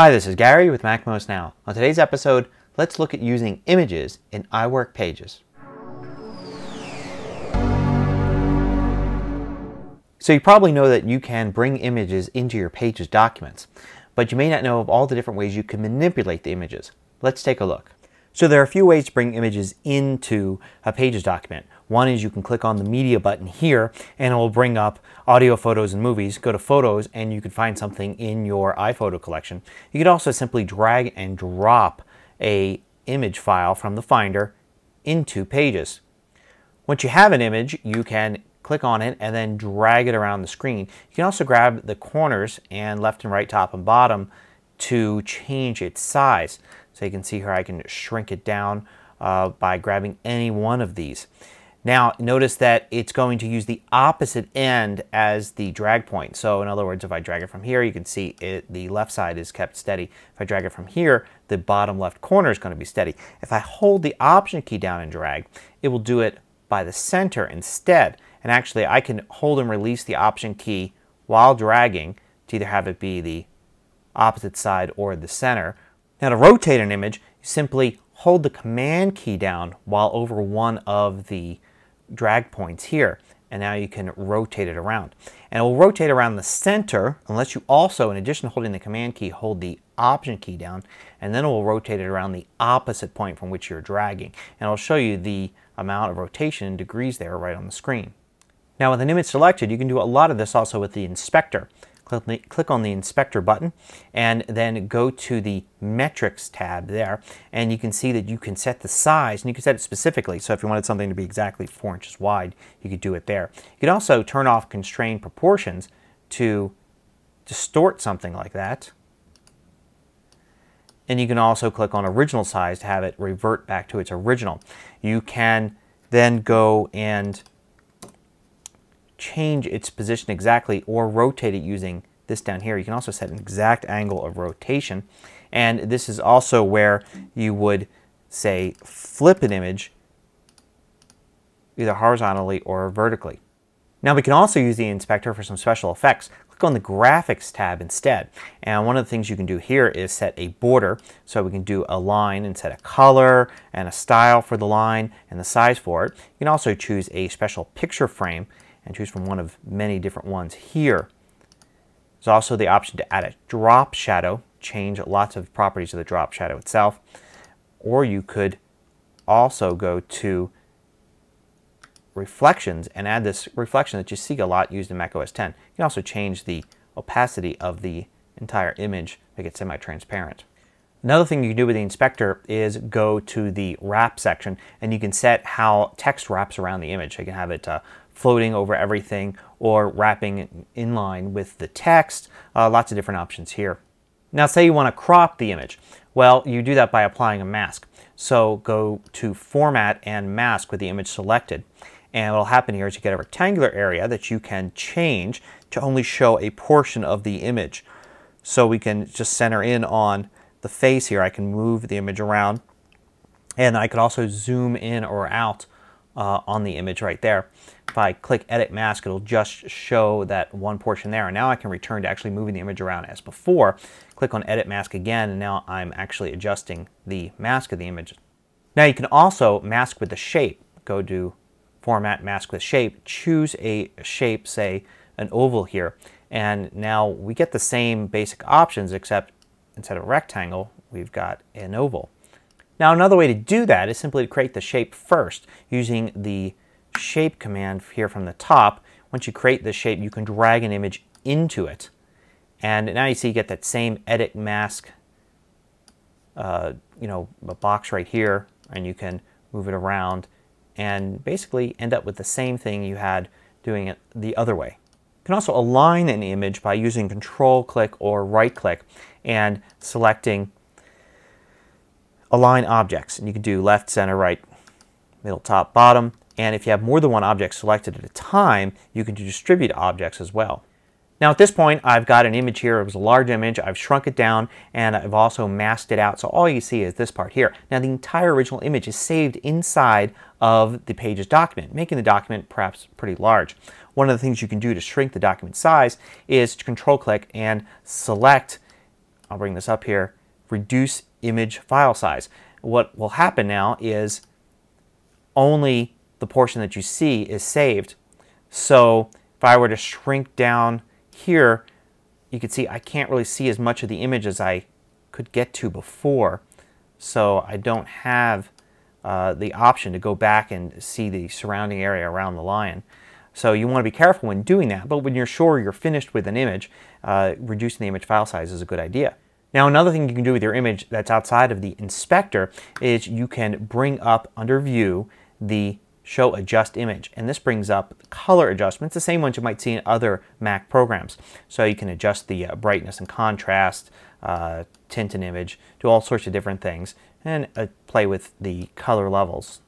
Hi, this is Gary with MacMost Now. On today's episode, let's look at using images in iWork Pages. So you probably know that you can bring images into your Pages documents, but you may not know of all the different ways you can manipulate the images. Let's take a look. So there are a few ways to bring images into a Pages document. One is you can click on the media button here and it will bring up audio, photos, and movies. Go to photos and you can find something in your iPhoto collection. You could also simply drag and drop a image file from the Finder into Pages. Once you have an image, you can click on it and then drag it around the screen. You can also grab the corners and left and right, top and bottom to change its size. So you can see here I can shrink it down uh, by grabbing any one of these. Now notice that it's going to use the opposite end as the drag point. So in other words, if I drag it from here, you can see it, the left side is kept steady. If I drag it from here, the bottom left corner is going to be steady. If I hold the Option key down and drag, it will do it by the center instead. And actually, I can hold and release the Option key while dragging to either have it be the opposite side or the center, now to rotate an image, you simply hold the Command key down while over one of the drag points here. And now you can rotate it around. And it will rotate around the center unless you also, in addition to holding the Command key, hold the Option key down. And then it will rotate it around the opposite point from which you're dragging. And I'll show you the amount of rotation in degrees there right on the screen. Now with an image selected, you can do a lot of this also with the inspector. Click, on the inspector button and then go to the metrics tab there and you can see that you can set the size and you can set it specifically so if you wanted something to be exactly four inches wide you could do it there. You can also turn off constrained proportions to distort something like that and you can also click on original size to have it revert back to its original. You can then go and change its position exactly or rotate it using this down here. You can also set an exact angle of rotation. And this is also where you would say flip an image either horizontally or vertically. Now we can also use the inspector for some special effects. Click on the graphics tab instead. And one of the things you can do here is set a border. So we can do a line and set a color and a style for the line and the size for it. You can also choose a special picture frame and choose from one of many different ones here. There's also the option to add a drop shadow, change lots of properties of the drop shadow itself. Or you could also go to reflections and add this reflection that you see a lot used in Mac OS X. You can also change the opacity of the entire image, make it semi-transparent. Another thing you can do with the inspector is go to the wrap section and you can set how text wraps around the image. You can have it uh, floating over everything or wrapping in line with the text. Uh, lots of different options here. Now say you want to crop the image. Well, you do that by applying a mask. So go to Format and Mask with the image selected. And what will happen here is you get a rectangular area that you can change to only show a portion of the image. So we can just center in on the face here. I can move the image around. And I could also zoom in or out uh, on the image right there. If I click Edit Mask, it'll just show that one portion there. And now I can return to actually moving the image around as before. Click on Edit Mask again, and now I'm actually adjusting the mask of the image. Now you can also mask with the shape. Go to Format, Mask with Shape, choose a shape, say an oval here, and now we get the same basic options except instead of rectangle, we've got an oval. Now another way to do that is simply to create the shape first using the shape command here from the top. Once you create the shape, you can drag an image into it. And now you see you get that same edit mask, uh, you know, a box right here, and you can move it around and basically end up with the same thing you had doing it the other way. You can also align an image by using control click or right click and selecting align objects. And you can do left, center, right, middle, top, bottom. And if you have more than one object selected at a time, you can distribute objects as well. Now at this point, I've got an image here. It was a large image. I've shrunk it down and I've also masked it out. So all you see is this part here. Now the entire original image is saved inside of the Pages document, making the document perhaps pretty large. One of the things you can do to shrink the document size is to control click and select I'll bring this up here, reduce image file size. What will happen now is only the portion that you see is saved. So if I were to shrink down here, you can see I can't really see as much of the image as I could get to before. So I don't have uh, the option to go back and see the surrounding area around the lion. So you want to be careful when doing that, but when you're sure you're finished with an image, uh, reducing the image file size is a good idea. Now another thing you can do with your image that's outside of the inspector is you can bring up under view the show adjust image and this brings up color adjustments the same ones you might see in other Mac programs. So you can adjust the uh, brightness and contrast uh, tint an image do all sorts of different things and uh, play with the color levels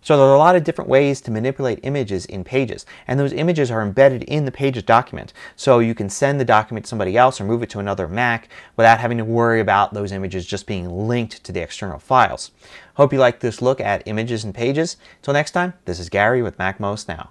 so there are a lot of different ways to manipulate images in Pages and those images are embedded in the Pages document. So you can send the document to somebody else or move it to another Mac without having to worry about those images just being linked to the external files. Hope you liked this look at images in Pages. Until next time, this is Gary with MacMost Now.